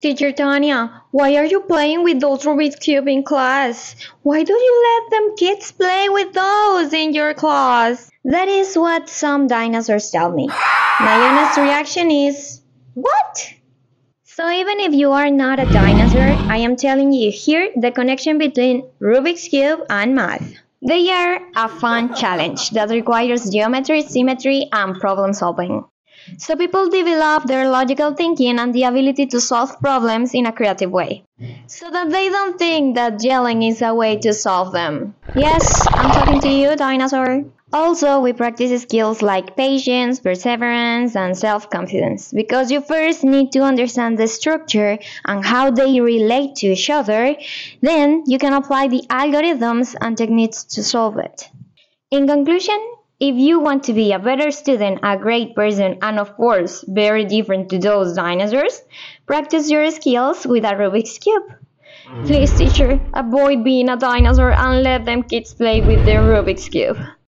Teacher Tania, why are you playing with those Rubik's Cube in class? Why do you let them kids play with those in your class? That is what some dinosaurs tell me. My honest reaction is, what? So even if you are not a dinosaur, I am telling you here the connection between Rubik's Cube and math. They are a fun challenge that requires geometry, symmetry, and problem solving. So people develop their logical thinking and the ability to solve problems in a creative way. So that they don't think that yelling is a way to solve them. Yes, I'm talking to you, dinosaur. Also, we practice skills like patience, perseverance, and self confidence because you first need to understand the structure and how they relate to each other, then you can apply the algorithms and techniques to solve it. In conclusion, if you want to be a better student, a great person, and of course, very different to those dinosaurs, practice your skills with a Rubik's Cube. Mm. Please, teacher, avoid being a dinosaur and let them kids play with their Rubik's Cube.